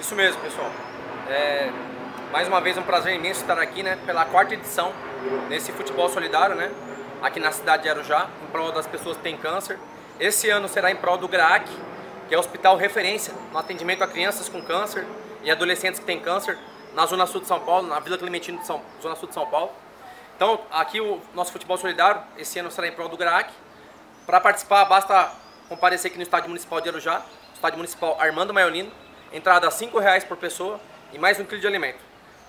Isso mesmo, pessoal. É, mais uma vez um prazer imenso estar aqui, né, pela quarta edição nesse futebol solidário, né, aqui na cidade de Arujá, em prol das pessoas que têm câncer. Esse ano será em prol do GRAAC, que é o hospital referência no atendimento a crianças com câncer e adolescentes que têm câncer na Zona Sul de São Paulo, na Vila Clementino de São, Zona Sul de São Paulo. Então, aqui o nosso futebol solidário, esse ano será em prol do GRAAC. Para participar, basta comparecer aqui no Estádio Municipal de Arujá, Estádio Municipal Armando Maiolino, entrada R$ reais por pessoa e mais um quilo de alimento.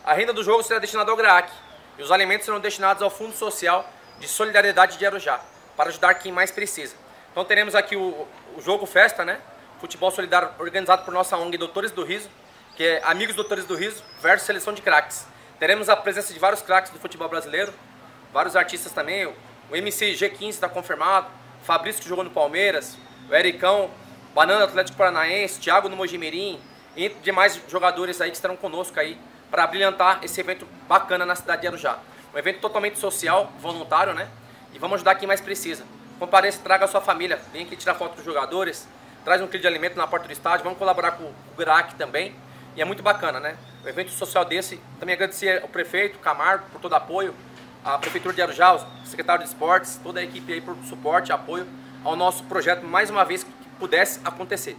A renda do jogo será destinada ao GRAAC e os alimentos serão destinados ao Fundo Social de Solidariedade de Arujá, para ajudar quem mais precisa. Então teremos aqui o, o jogo festa, né? Futebol solidário organizado por nossa ONG Doutores do Riso, que é Amigos Doutores do Riso versus Seleção de Craques. Teremos a presença de vários craques do futebol brasileiro, vários artistas também, o MC G15 está confirmado, Fabrício que jogou no Palmeiras, o Ericão, Banana Atlético Paranaense, Thiago no Mojimirim, e demais jogadores aí que estarão conosco aí para brilhantar esse evento bacana na cidade de Arujá. Um evento totalmente social, voluntário, né? E vamos ajudar quem mais precisa. Compareça, traga a sua família, vem aqui tirar foto dos jogadores, traz um quilo de alimento na porta do estádio, vamos colaborar com o GRAC também. E é muito bacana, né? Um evento social desse. Também agradecer ao prefeito Camargo por todo o apoio, a Prefeitura de Arujá, o secretário de Esportes, toda a equipe aí por suporte, apoio ao nosso projeto, mais uma vez que pudesse acontecer.